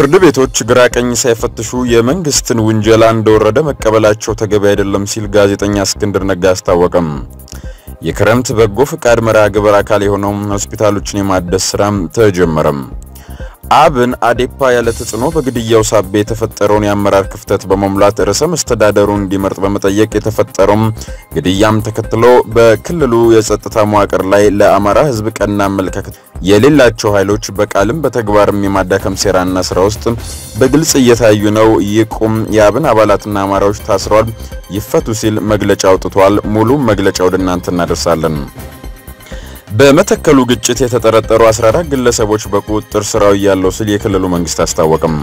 ፍርድ ቤቶች ግራ ቀኝ ሳይፈትሹ የመንግስትን ውንጀላ እንደወረደ መቀበላቸው ተገቢ አይደለም ሲል ጋዜጠኛ እስክንድር ነጋ አስታወቀም። የክረምት በጎ ፍቃድ መርሃ ግብር አካል የሆነው ሆስፒታሎችን የማደስ ስራም ተጀመረም። አብን አዴፓ ያለ ተጽዕኖ በግድያው ሳቢያ የተፈጠረውን የአመራር ክፍተት በመሙላት ርዕሰ መስተዳደሩን እንዲመርጥ በመጠየቅ የተፈጠረውም ግድያም ተከትሎ በክልሉ የጸጥታ መዋቅር ላይ ለአማራ ሕዝብ ቀና አመለካከት የሌላቸው ኃይሎች በቃልም በተግባርም የማዳከም ሴራና ስራ ውስጥ በግልጽ እየታዩ ነው። ይቁም፣ የአብን አባላትና አማራዎች ታስረዋል፣ ይፈቱ ሲል መግለጫ አውጥቷል። ሙሉ መግለጫ ወደ እናንተ እናደርሳለን። በመተከሉ ግጭት የተጠረጠሩ 14 ግለሰቦች በቁጥጥር ስራው ያለው ሲል የክልሉ መንግስት አስታወቀም።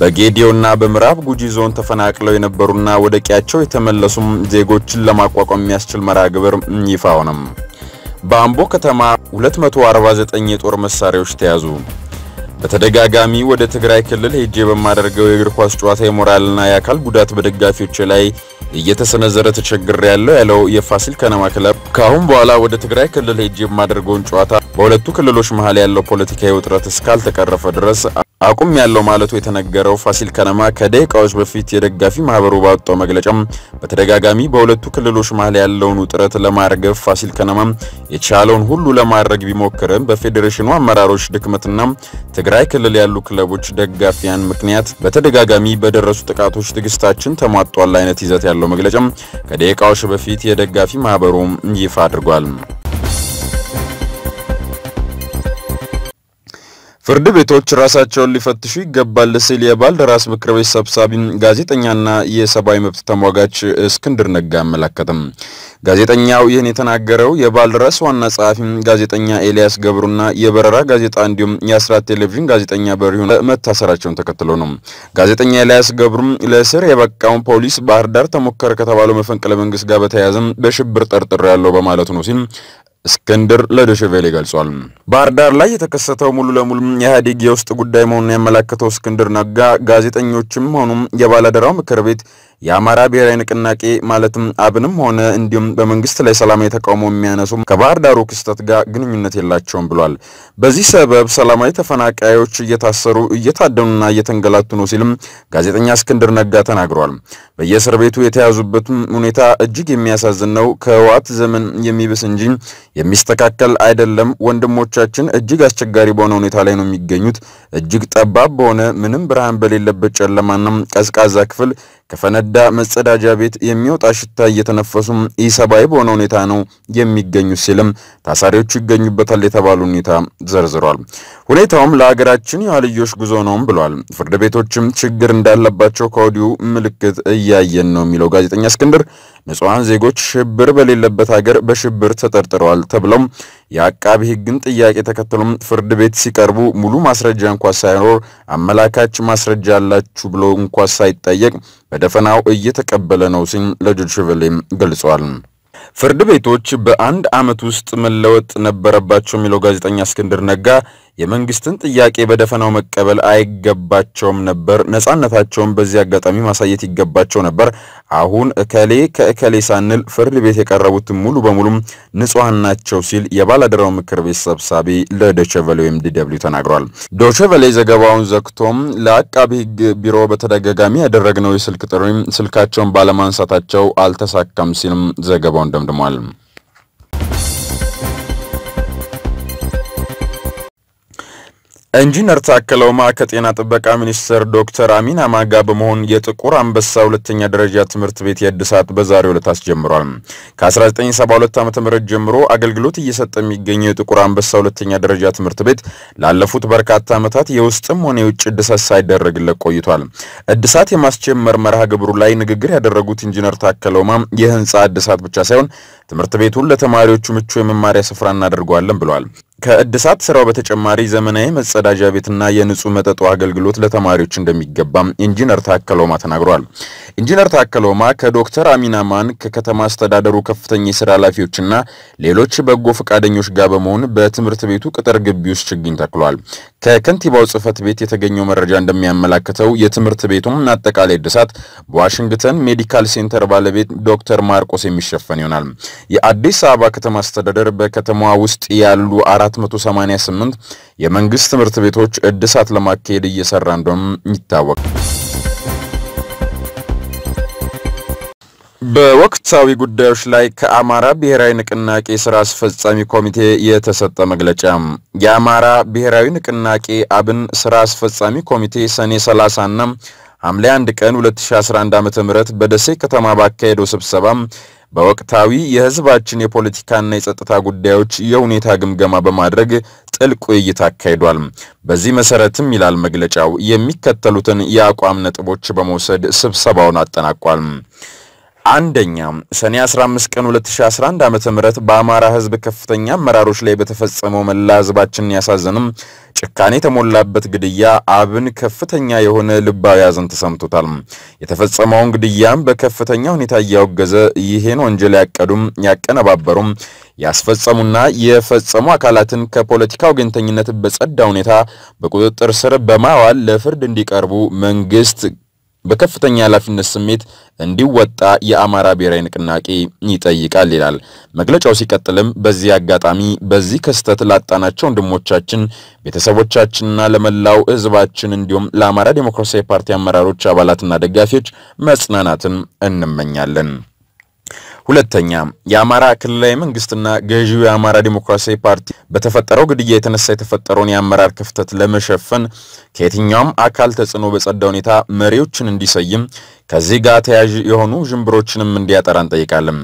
በጌዲዮና በምዕራብ ጉጂ ዞን ተፈናቅለው የነበሩና ወደ ቀያቸው የተመለሱም ዜጎችን ለማቋቋም የሚያስችል መርሃ ግብር ይፋ ሆነም። በአምቦ ከተማ 249 የጦር መሳሪያዎች ተያዙ። በተደጋጋሚ ወደ ትግራይ ክልል ሄጄ በማደርገው የእግር ኳስ ጨዋታ የሞራልና የአካል ጉዳት በደጋፊዎች ላይ እየተሰነዘረ ያለው ያለው የፋሲል ከነማ ክለብ። ከአሁን በኋላ ወደ ትግራይ ክልል ሄጄ የማደርገውን ጨዋታ በሁለቱ ክልሎች መሀል ያለው ፖለቲካዊ ውጥረት እስካልተቀረፈ ድረስ አቁም ያለው ማለቱ የተነገረው ፋሲል ከነማ ከደቂቃዎች በፊት የደጋፊ ማህበሩ ባወጣው መግለጫም በተደጋጋሚ በሁለቱ ክልሎች መሀል ያለውን ውጥረት ለማርገብ ፋሲል ከነማ የቻለውን ሁሉ ለማድረግ ቢሞክርም በፌዴሬሽኑ አመራሮች ድክመትና ትግራይ ክልል ያሉ ክለቦች ደጋፊያን ምክንያት በተደጋጋሚ በደረሱ ጥቃቶች ትዕግስታችን ተሟጧል አይነት ይዘት ያለው መግለጫም ከደቂቃዎች በፊት የደጋፊ ማህበሩ ይፋ አድርጓል። ፍርድ ቤቶች ራሳቸውን ሊፈትሹ ይገባል ሲል የባልደራስ ምክር ቤት ሰብሳቢ ጋዜጠኛና የሰብአዊ መብት ተሟጋች እስክንድር ነጋ አመላከተም። ጋዜጠኛው ይህን የተናገረው የባልደራስ ዋና ጸሐፊ ጋዜጠኛ ኤልያስ ገብሩና የበረራ ጋዜጣ እንዲሁም የአስራት ቴሌቪዥን ጋዜጠኛ በሪሁን መታሰራቸውን ተከትሎ ነው። ጋዜጠኛ ኤልያስ ገብሩም ለእስር የበቃውን ፖሊስ ባህር ዳር ተሞከረ ከተባለው መፈንቅለ መንግስት ጋር በተያያዘም በሽብር ጠርጥሬ ያለው በማለቱ ነው ሲል እስክንድር ለዶሽቬሌ ገልጿል። ባህር ዳር ላይ የተከሰተው ሙሉ ለሙሉ የኢህአዴግ የውስጥ ጉዳይ መሆኑን ያመላከተው እስክንድር ነጋ ጋዜጠኞችም ሆኑም የባለደራው ምክር ቤት የአማራ ብሔራዊ ንቅናቄ ማለትም አብንም ሆነ እንዲሁም በመንግስት ላይ ሰላማዊ ተቃውሞ የሚያነሱ ከባህር ዳሩ ክስተት ጋር ግንኙነት የላቸውም ብሏል። በዚህ ሰበብ ሰላማዊ ተፈናቃዮች እየታሰሩ እየታደኑና እየተንገላቱ ነው ሲልም ጋዜጠኛ እስክንድር ነጋ ተናግሯል። በየእስር ቤቱ የተያዙበትም ሁኔታ እጅግ የሚያሳዝን ነው። ከህወሓት ዘመን የሚብስ እንጂ የሚስተካከል አይደለም። ወንድሞቻችን እጅግ አስቸጋሪ በሆነ ሁኔታ ላይ ነው የሚገኙት። እጅግ ጠባብ በሆነ ምንም ብርሃን በሌለበት ጨለማና ቀዝቃዛ ክፍል ከፈነዳ መጸዳጃ ቤት የሚወጣ ሽታ እየተነፈሱም ኢሰብአዊ በሆነ ሁኔታ ነው የሚገኙት ሲልም ታሳሪዎቹ ይገኙበታል የተባሉ ሁኔታ ዘርዝሯል። ሁኔታውም ለሀገራችን የኋልዮሽ ጉዞ ነውም ብሏል። ፍርድ ቤቶችም ችግር እንዳለባቸው ከወዲሁ ምልክት እያየን ነው የሚለው ጋዜጠኛ እስክንድር ንጹሐን ዜጎች ሽብር በሌለበት ሀገር በሽብር ተጠርጥረዋል ተብለው የአቃቢ ሕግን ጥያቄ ተከትሎም ፍርድ ቤት ሲቀርቡ ሙሉ ማስረጃ እንኳ ሳይኖር አመላካች ማስረጃ አላችሁ ብሎ እንኳ ሳይጠየቅ በደፈናው እየተቀበለ ነው ሲል ለዶይቼ ገልጿል። ፍርድ ቤቶች በአንድ ዓመት ውስጥ መለወጥ ነበረባቸው የሚለው ጋዜጠኛ እስክንድር ነጋ የመንግስትን ጥያቄ በደፈናው መቀበል አይገባቸውም ነበር፣ ነጻነታቸውን በዚህ አጋጣሚ ማሳየት ይገባቸው ነበር። አሁን እከሌ ከእከሌ ሳንል ፍርድ ቤት የቀረቡት ሙሉ በሙሉ ንጹሐን ናቸው ሲል የባላደራው ምክር ቤት ሰብሳቢ ለዶቸቨሌ ወይም ዲደብሊው ተናግሯል። ዶቸቨሌ ዘገባውን ዘግቶም ለአቃቢ ሕግ ቢሮ በተደጋጋሚ ያደረግነው የስልክ ጥሪ ስልካቸውን ባለማንሳታቸው አልተሳካም ሲልም ዘገባውን ደምድሟል። ኢንጂነር ታከለ ኡማ ከጤና ጥበቃ ሚኒስትር ዶክተር አሚን አማን ጋር በመሆን የጥቁር አንበሳ ሁለተኛ ደረጃ ትምህርት ቤት የእድሳት በዛሬው ዕለት አስጀምሯል። ከ1972 ዓ.ም ጀምሮ አገልግሎት እየሰጠ የሚገኘው የጥቁር አንበሳ ሁለተኛ ደረጃ ትምህርት ቤት ላለፉት በርካታ ዓመታት የውስጥም ሆነ የውጭ እድሳት ሳይደረግለት ቆይቷል። እድሳት የማስጀመር መርሃ ግብሩ ላይ ንግግር ያደረጉት ኢንጂነር ታከለ ኡማ የህንፃ እድሳት ብቻ ሳይሆን ትምህርት ቤቱን ለተማሪዎቹ ምቹ የመማሪያ ስፍራ እናደርገዋለን ብለዋል። ከእድሳት ስራው በተጨማሪ ዘመናዊ መጸዳጃ ቤትና የንጹህ ውሃ አገልግሎት ለተማሪዎች እንደሚገባም ኢንጂነር ታከለ ኡማ ተናግረዋል። ኢንጂነር ታከለ ኡማ ከዶክተር አሚን አማን ከከተማ አስተዳደሩ ከፍተኛ የስራ ኃላፊዎችና ሌሎች በጎ ፈቃደኞች ጋር በመሆን በትምህርት ቤቱ ቅጥር ግቢ ውስጥ ችግኝ ተክሏል። ከከንቲባው ጽህፈት ቤት የተገኘው መረጃ እንደሚያመላክተው የትምህርት ቤቱም አጠቃላይ እድሳት በዋሽንግተን ሜዲካል ሴንተር ባለቤት ዶክተር ማርቆስ የሚሸፈን ይሆናል። የአዲስ አበባ ከተማ አስተዳደር በከተማዋ ውስጥ ያሉ 488 የመንግስት ትምህርት ቤቶች እድሳት ለማካሄድ እየሰራ እንደሆነ ይታወቃል። በወቅታዊ ጉዳዮች ላይ ከአማራ ብሔራዊ ንቅናቄ ስራ አስፈጻሚ ኮሚቴ የተሰጠ መግለጫ። የአማራ ብሔራዊ ንቅናቄ አብን ስራ አስፈጻሚ ኮሚቴ ሰኔ 30 እና ሐምሌ 1 ቀን 2011 ዓ.ም በደሴ ከተማ ባካሄደው ስብሰባ በወቅታዊ የህዝባችን የፖለቲካና የጸጥታ ጉዳዮች የሁኔታ ግምገማ በማድረግ ጥልቅ ውይይት አካሂዷል። በዚህ መሰረትም ይላል መግለጫው የሚከተሉትን የአቋም ነጥቦች በመውሰድ ስብሰባውን አጠናቋል። አንደኛ ሰኔ 15 ቀን 2011 ዓ.ም በአማራ ህዝብ ከፍተኛ አመራሮች ላይ በተፈጸመው መላ ህዝባችንን ያሳዘንም ጭካኔ የተሞላበት ግድያ አብን ከፍተኛ የሆነ ልባዊ ሐዘን ተሰምቶታል። የተፈጸመውን ግድያም በከፍተኛ ሁኔታ እያወገዘ ይሄን ወንጀል ያቀዱም ያቀነባበሩም ያስፈጸሙና የፈጸሙ አካላትን ከፖለቲካ ወገንተኝነት በጸዳ ሁኔታ በቁጥጥር ስር በማዋል ለፍርድ እንዲቀርቡ መንግስት በከፍተኛ ኃላፊነት ስሜት እንዲወጣ የአማራ ብሔራዊ ንቅናቄ ይጠይቃል ይላል መግለጫው። ሲቀጥልም በዚህ አጋጣሚ በዚህ ክስተት ላጣናቸው ወንድሞቻችን፣ ቤተሰቦቻችንና ለመላው ህዝባችን እንዲሁም ለአማራ ዴሞክራሲያዊ ፓርቲ አመራሮች፣ አባላትና ደጋፊዎች መጽናናትን እንመኛለን። ሁለተኛ የአማራ ክልላዊ መንግስትና ገዢው የአማራ ዴሞክራሲያዊ ፓርቲ በተፈጠረው ግድያ የተነሳ የተፈጠረውን የአመራር ክፍተት ለመሸፈን ከየትኛውም አካል ተጽዕኖ በጸዳ ሁኔታ መሪዎችን እንዲሰይም ከዚህ ጋር ተያያዥ የሆኑ ዥንብሮችንም እንዲያጠራ እንጠይቃለን።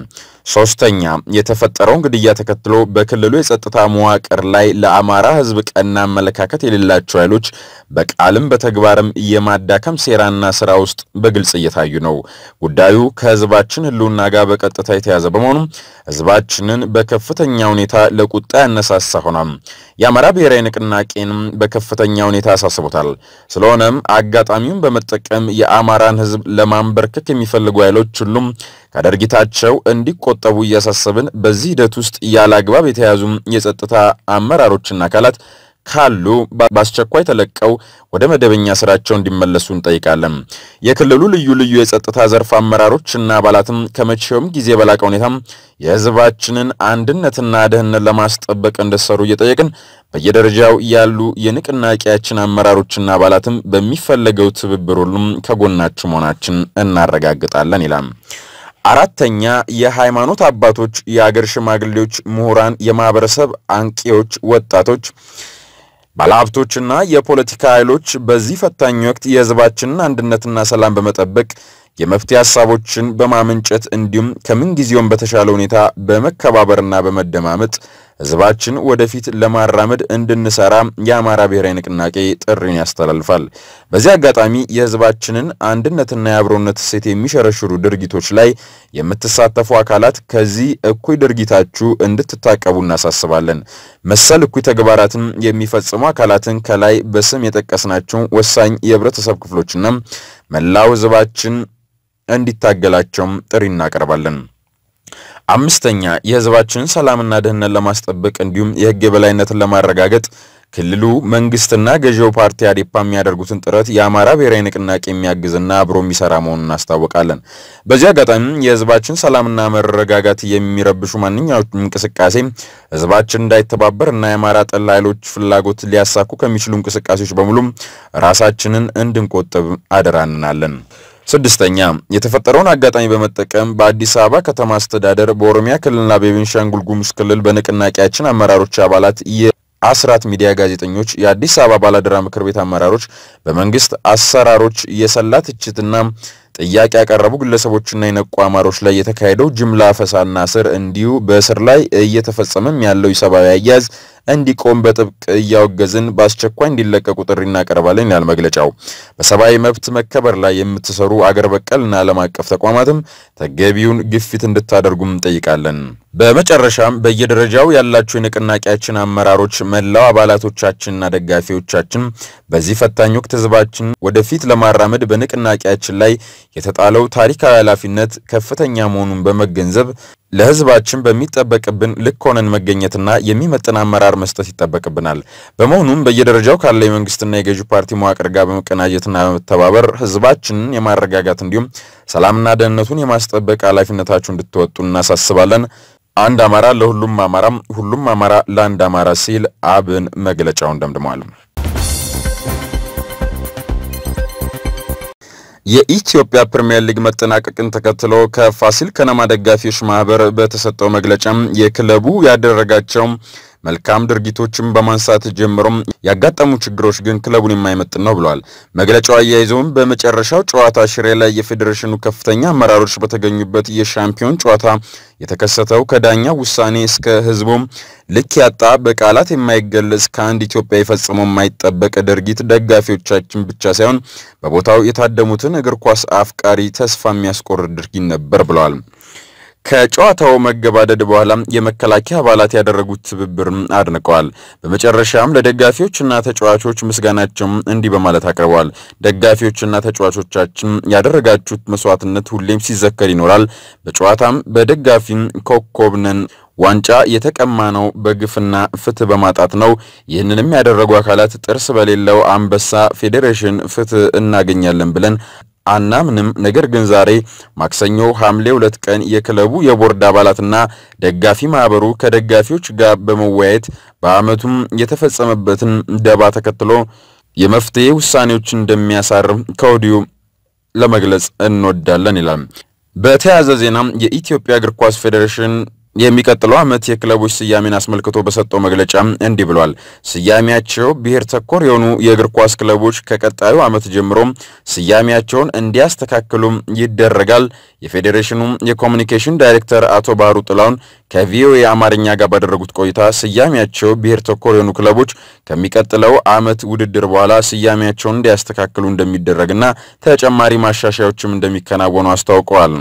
ሶስተኛ የተፈጠረውን ግድያ ተከትሎ በክልሉ የጸጥታ መዋቅር ላይ ለአማራ ህዝብ ቀና አመለካከት የሌላቸው ኃይሎች በቃልም በተግባርም የማዳከም ሴራና ስራ ውስጥ በግልጽ እየታዩ ነው። ጉዳዩ ከህዝባችን ህልውና ጋር በቀጥታ የተያዘ በመሆኑ ህዝባችንን በከፍተኛ ሁኔታ ለቁጣ ያነሳሳ ሆኗል። የአማራ ብሔራዊ ንቅናቄንም በከፍተኛ ሁኔታ አሳስቦታል። ስለሆነም አጋጣሚውን በመጠቀም የአማራን ህዝብ ለማንበርከክ የሚፈልጉ ኃይሎች ሁሉም ከድርጊታቸው እንዲቆጠቡ እያሳሰብን በዚህ ሂደት ውስጥ ያለ አግባብ የተያዙ የጸጥታ አመራሮችና አካላት ካሉ በአስቸኳይ ተለቀው ወደ መደበኛ ስራቸው እንዲመለሱ እንጠይቃለን። የክልሉ ልዩ ልዩ የጸጥታ ዘርፍ አመራሮችና አባላትም ከመቼውም ጊዜ በላቀ ሁኔታ የህዝባችንን አንድነትና ደህንነት ለማስጠበቅ እንደሰሩ እየጠየቅን በየደረጃው ያሉ የንቅናቄያችን አመራሮችና አባላትም በሚፈለገው ትብብር ሁሉም ከጎናችሁ መሆናችን እናረጋግጣለን ይላል። አራተኛ የሃይማኖት አባቶች፣ የአገር ሽማግሌዎች፣ ምሁራን፣ የማህበረሰብ አንቂዎች፣ ወጣቶች ባለሀብቶችና የፖለቲካ ኃይሎች በዚህ ፈታኝ ወቅት የህዝባችንን አንድነትና ሰላም በመጠበቅ የመፍትሄ ሀሳቦችን በማመንጨት እንዲሁም ከምንጊዜውም በተሻለ ሁኔታ በመከባበርና በመደማመጥ ህዝባችን ወደፊት ለማራመድ እንድንሰራ የአማራ ብሔራዊ ንቅናቄ ጥሪን ያስተላልፋል። በዚህ አጋጣሚ የህዝባችንን አንድነትና የአብሮነት እሴት የሚሸረሽሩ ድርጊቶች ላይ የምትሳተፉ አካላት ከዚህ እኩይ ድርጊታችሁ እንድትታቀቡ እናሳስባለን። መሰል እኩይ ተግባራትን የሚፈጽሙ አካላትን ከላይ በስም የጠቀስናቸው ወሳኝ የህብረተሰብ ክፍሎችና መላው ህዝባችን እንዲታገላቸውም ጥሪ እናቀርባለን። አምስተኛ የህዝባችንን ሰላምና ደህንነት ለማስጠበቅ እንዲሁም የህግ የበላይነትን ለማረጋገጥ ክልሉ መንግስትና ገዢው ፓርቲ አዴፓ የሚያደርጉትን ጥረት የአማራ ብሔራዊ ንቅናቄ የሚያግዝና አብሮ የሚሰራ መሆኑን እናስታውቃለን። በዚህ አጋጣሚ የህዝባችን ሰላምና መረጋጋት የሚረብሹ ማንኛውም እንቅስቃሴ ህዝባችን እንዳይተባበር እና የአማራ ጠል ኃይሎች ፍላጎት ሊያሳኩ ከሚችሉ እንቅስቃሴዎች በሙሉም ራሳችንን እንድንቆጥብ አደራ እንላለን። ስድስተኛ የተፈጠረውን አጋጣሚ በመጠቀም በአዲስ አበባ ከተማ አስተዳደር በኦሮሚያ ክልልና በቤንሻንጉል ጉሙዝ ክልል በንቅናቄያችን አመራሮች አባላት የአስራት ሚዲያ ጋዜጠኞች፣ የአዲስ አበባ ባላደራ ምክር ቤት አመራሮች በመንግስት አሰራሮች የሰላ ትችትና ጥያቄ ያቀረቡ ግለሰቦችና የነቁ አማሮች ላይ የተካሄደው ጅምላ ፈሳና ስር እንዲሁ በእስር ላይ እየተፈጸመም ያለው ኢሰብአዊ አያያዝ እንዲቆም በጥብቅ እያወገዝን በአስቸኳይ እንዲለቀቁ ጥሪ እናቀርባለን ይላል መግለጫው። በሰብአዊ መብት መከበር ላይ የምትሰሩ አገር በቀልና ዓለም አቀፍ ተቋማትም ተገቢውን ግፊት እንድታደርጉም እንጠይቃለን። በመጨረሻም በየደረጃው ያላችሁ የንቅናቄያችን አመራሮች፣ መላው አባላቶቻችንና ደጋፊዎቻችን በዚህ ፈታኝ ወቅት ህዝባችን ወደፊት ለማራመድ በንቅናቄያችን ላይ የተጣለው ታሪካዊ ኃላፊነት ከፍተኛ መሆኑን በመገንዘብ ለህዝባችን በሚጠበቅብን ልክ ሆነን መገኘትና የሚመጥን አመራር መስጠት ይጠበቅብናል። በመሆኑም በየደረጃው ካለ የመንግስትና የገዢ ፓርቲ መዋቅር ጋር በመቀናጀትና በመተባበር ህዝባችንን የማረጋጋት እንዲሁም ሰላምና ደህንነቱን የማስጠበቅ ኃላፊነታችሁ እንድትወጡ እናሳስባለን። አንድ አማራ ለሁሉም አማራ፣ ሁሉም አማራ ለአንድ አማራ ሲል አብን መግለጫውን ደምድሟል። የኢትዮጵያ ፕሪሚየር ሊግ መጠናቀቅን ተከትሎ ከፋሲል ከነማ ደጋፊዎች ማህበር በተሰጠው መግለጫም የክለቡ ያደረጋቸው መልካም ድርጊቶችን በማንሳት ጀምሮም ያጋጠሙ ችግሮች ግን ክለቡን የማይመጥን ነው ብለዋል። መግለጫው አያይዘውም በመጨረሻው ጨዋታ ሽሬ ላይ የፌዴሬሽኑ ከፍተኛ አመራሮች በተገኙበት የሻምፒዮን ጨዋታ የተከሰተው ከዳኛ ውሳኔ እስከ ህዝቡም ልክ ያጣ በቃላት የማይገለጽ ከአንድ ኢትዮጵያ የፈጽመው የማይጠበቅ ድርጊት ደጋፊዎቻችን ብቻ ሳይሆን በቦታው የታደሙትን እግር ኳስ አፍቃሪ ተስፋ የሚያስቆርጥ ድርጊት ነበር ብለዋል። ከጨዋታው መገባደድ በኋላ የመከላከያ አባላት ያደረጉት ትብብር አድንቀዋል። በመጨረሻም ለደጋፊዎችና ተጫዋቾች ምስጋናቸውም እንዲህ በማለት አቅርበዋል። ደጋፊዎችና ተጫዋቾቻችን ያደረጋችሁት መስዋዕትነት ሁሌም ሲዘከር ይኖራል። በጨዋታም በደጋፊም ኮከብ ነን። ዋንጫ የተቀማ ነው በግፍና ፍትህ በማጣት ነው። ይህንንም ያደረጉ አካላት ጥርስ በሌለው አንበሳ ፌዴሬሽን ፍትህ እናገኛለን ብለን አናምንም። ነገር ግን ዛሬ ማክሰኞ ሐምሌ ሁለት ቀን የክለቡ የቦርድ አባላትና ደጋፊ ማህበሩ ከደጋፊዎች ጋር በመወያየት በዓመቱም የተፈጸመበትን ደባ ተከትሎ የመፍትሄ ውሳኔዎች እንደሚያሳርም ከወዲሁ ለመግለጽ እንወዳለን ይላል። በተያያዘ ዜና የኢትዮጵያ እግር ኳስ ፌዴሬሽን የሚቀጥለው ዓመት የክለቦች ስያሜን አስመልክቶ በሰጠው መግለጫ እንዲህ ብሏል። ስያሜያቸው ብሔር ተኮር የሆኑ የእግር ኳስ ክለቦች ከቀጣዩ ዓመት ጀምሮ ስያሜያቸውን እንዲያስተካክሉ ይደረጋል። የፌዴሬሽኑ የኮሚኒኬሽን ዳይሬክተር አቶ ባህሩ ጥላውን ከቪኦኤ አማርኛ ጋር ባደረጉት ቆይታ ስያሜያቸው ብሔር ተኮር የሆኑ ክለቦች ከሚቀጥለው ዓመት ውድድር በኋላ ስያሜያቸውን እንዲያስተካክሉ እንደሚደረግና ተጨማሪ ማሻሻያዎችም እንደሚከናወኑ አስታውቀዋል።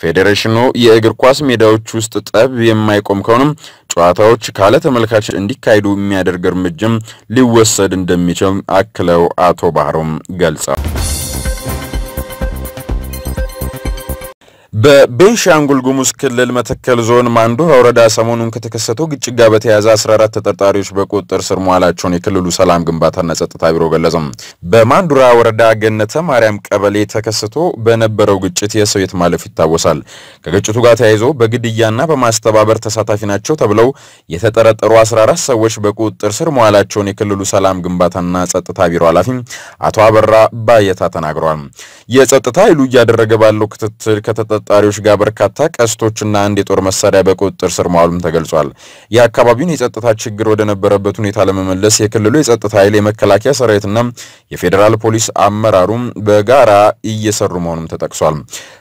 ፌዴሬሽኑ የእግር ኳስ ሜዳዎች ውስጥ ጠብ የማይቆም ከሆነም ጨዋታዎች ካለ ተመልካች እንዲካሄዱ የሚያደርግ እርምጃም ሊወሰድ እንደሚችል አክለው አቶ ባህሩም ገልጸዋል። በቤንሻንጉል ጉሙዝ ክልል መተከል ዞን ማንዱራ ወረዳ ሰሞኑን ከተከሰተው ግጭት ጋር በተያያዘ 14 ተጠርጣሪዎች በቁጥጥር ስር መዋላቸውን የክልሉ ሰላም ግንባታና ጸጥታ ቢሮ ገለጸም። በማንዱራ ወረዳ ገነተ ማርያም ቀበሌ ተከስቶ በነበረው ግጭት የሰው ሕይወት ማለፉ ይታወሳል። ከግጭቱ ጋር ተያይዞ በግድያና በማስተባበር ተሳታፊ ናቸው ተብለው የተጠረጠሩ 14 ሰዎች በቁጥጥር ስር መዋላቸውን የክልሉ ሰላም ግንባታና ጸጥታ ቢሮ ኃላፊ አቶ አበራ ባየታ ተናግረዋል። የጸጥታ ኃይሉ እያደረገ ባለው ክትትል ከተጠርጣሪዎች ጋር በርካታ ቀስቶችና አንድ የጦር መሳሪያ በቁጥጥር ስር መዋሉም ተገልጿል። የአካባቢውን የጸጥታ ችግር ወደ ነበረበት ሁኔታ ለመመለስ የክልሉ የጸጥታ ኃይል፣ የመከላከያ ሰራዊትና የፌዴራል ፖሊስ አመራሩም በጋራ እየሰሩ መሆኑም ተጠቅሷል።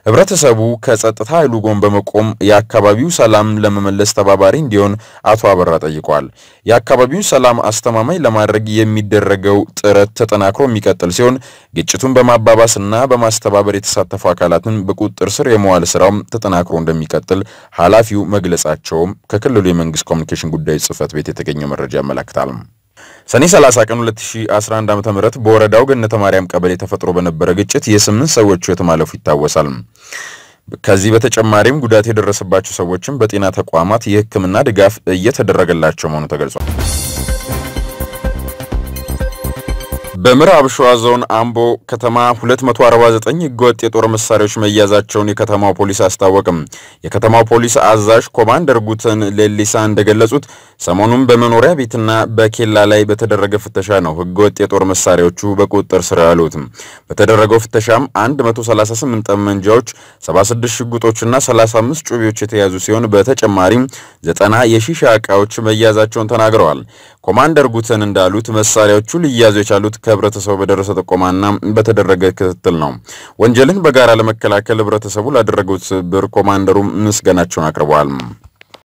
ህብረተሰቡ ከጸጥታ ኃይሉ ጎን በመቆም የአካባቢው ሰላም ለመመለስ ተባባሪ እንዲሆን አቶ አበራ ጠይቋል። የአካባቢውን ሰላም አስተማማኝ ለማድረግ የሚደረገው ጥረት ተጠናክሮ የሚቀጥል ሲሆን ግጭቱን በማባባስና በማስተባበር የተሳተፉ አካላትን በቁጥጥር ስር የመዋል ስራው ተጠናክሮ እንደሚቀጥል ኃላፊው መግለጻቸውም ከክልሉ የመንግስት ኮሚኒኬሽን ጉዳዮች ጽህፈት ቤት የተገኘው መረጃ ያመለክታል። ሰኔ 30 ቀን 2011 ዓ.ም በወረዳው ገነተ ማርያም ቀበሌ ተፈጥሮ በነበረ ግጭት የስምንት ሰዎች ህይወት ማለፉ ይታወሳል። ከዚህ በተጨማሪም ጉዳት የደረሰባቸው ሰዎችም በጤና ተቋማት የሕክምና ድጋፍ እየተደረገላቸው መሆኑ ተገልጿል። በምዕራብ ሸዋ ዞን አምቦ ከተማ 249 ህገወጥ የጦር መሳሪያዎች መያዛቸውን የከተማው ፖሊስ አስታወቅም። የከተማው ፖሊስ አዛዥ ኮማንደር ጉተን ሌሊሳ እንደገለጹት ሰሞኑን በመኖሪያ ቤትና በኬላ ላይ በተደረገ ፍተሻ ነው ህገወጥ የጦር መሳሪያዎቹ በቁጥጥር ስር ያሉት። በተደረገው ፍተሻም 138 ጠመንጃዎች፣ 76 ሽጉጦችና 35 ጩቤዎች የተያዙ ሲሆን በተጨማሪም ዘጠና የሺሻ ዕቃዎች መያዛቸውን ተናግረዋል። ኮማንደር ጉተን እንዳሉት መሳሪያዎቹ ሊያዙ የቻሉት ከህብረተሰቡ በደረሰ ጥቆማና በተደረገ ክትትል ነው። ወንጀልን በጋራ ለመከላከል ህብረተሰቡ ላደረገው ትብብር ኮማንደሩ ምስጋናቸውን አቅርበዋል።